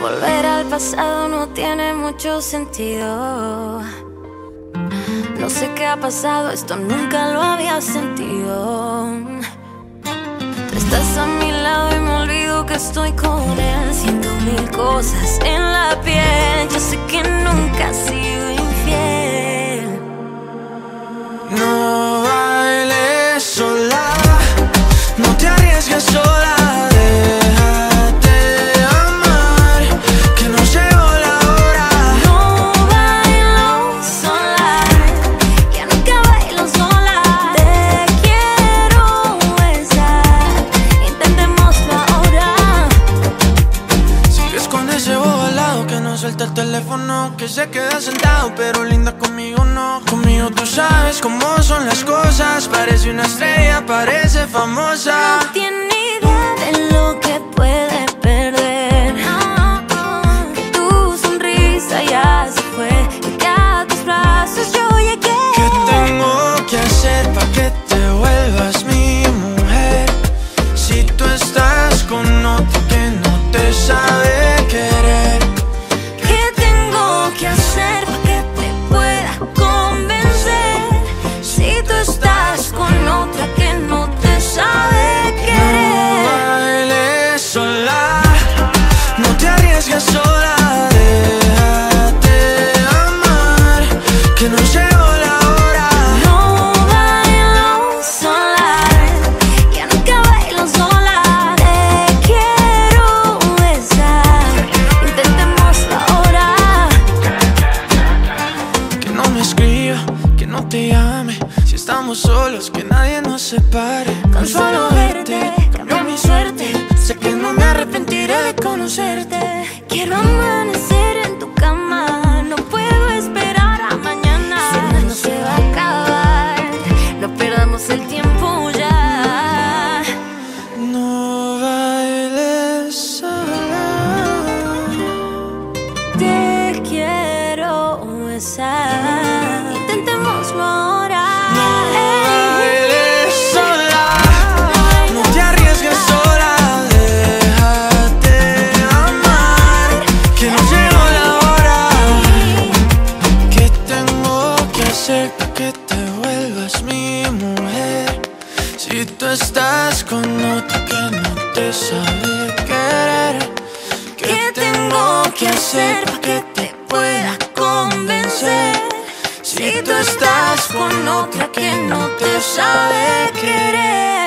Volver al pasado no tiene mucho sentido. No sé qué ha pasado, esto nunca lo había sentido. Tú estás a mi lado y me olvido que estoy con él. Siento mil cosas en la piel. Yo sé que nunca has sido infiel. No ese bobo al lado que no suelta el teléfono, que se queda sentado, pero linda conmigo no. Conmigo tú sabes cómo son las cosas. Parece una estrella, parece famosa. No tiene no te llame. Si estamos solos, que nadie nos separe. Con solo verte, cambió mi suerte. Sé que no me arrepentiré de conocerte. Quiero amanecer en tu cama. No puedo esperar a mañana. Si el mundo se va a acabar, no perdamos el tiempo que te vuelvas mi mujer? Si tú estás con otro que no te sabe querer, ¿Qué tengo que hacer para que te pueda convencer? Si tú estás con otra que no te sabe querer.